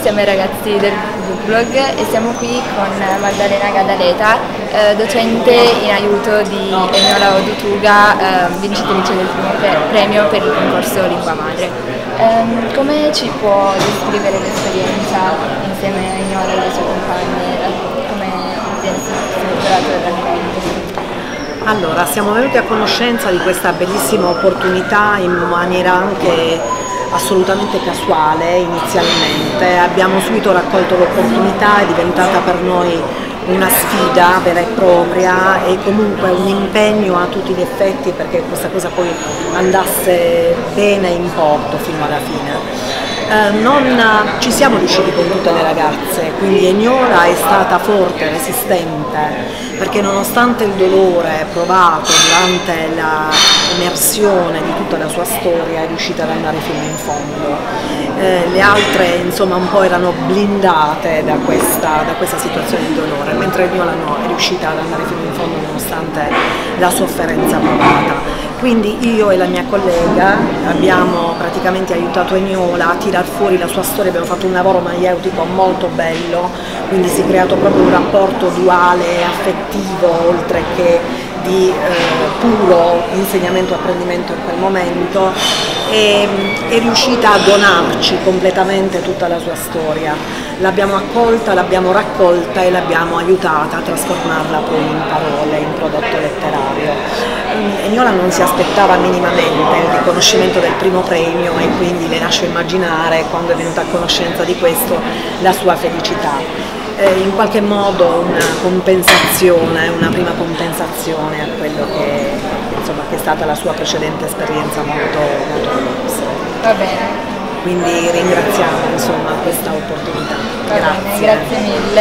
siamo i ragazzi del blog e siamo qui con Maddalena Gadaleta, eh, docente in aiuto di Enola Odutuga, eh, vincitrice del primo premio per il concorso Lingua Madre. Eh, come ci può descrivere l'esperienza insieme a Enola e alle sue compagne? Come viene strutturato il racconto? Allora, siamo venuti a conoscenza di questa bellissima opportunità in maniera anche assolutamente casuale inizialmente, abbiamo subito raccolto l'opportunità, è diventata per noi una sfida vera e propria e comunque un impegno a tutti gli effetti perché questa cosa poi andasse bene in porto fino alla fine. Eh, non ci siamo riusciti con tutte le ragazze, quindi Eniora è stata forte, resistente, perché nonostante il dolore provato durante l'immersione di tutta la sua storia è riuscita ad andare fino in fondo. Eh, le altre insomma un po' erano blindate da questa, da questa situazione di dolore, mentre Eniora no, è riuscita ad andare fino in fondo nonostante la sofferenza provata. Quindi io e la mia collega abbiamo praticamente aiutato Eniola a tirar fuori la sua storia, abbiamo fatto un lavoro maieutico molto bello, quindi si è creato proprio un rapporto duale, affettivo, oltre che di eh, puro insegnamento e apprendimento in quel momento e è riuscita a donarci completamente tutta la sua storia. L'abbiamo accolta, l'abbiamo raccolta e l'abbiamo aiutata a trasformarla poi in parole, in prodotto letterario. Egnola non si aspettava minimamente il riconoscimento del primo premio e quindi le lascio immaginare, quando è venuta a conoscenza di questo, la sua felicità. Eh, in qualche modo una compensazione, una prima compensazione a quello che, insomma, che è stata la sua precedente esperienza molto, molto dolorosa. Va bene. Quindi ringraziamo insomma, questa opportunità. grazie. Bene, grazie mille.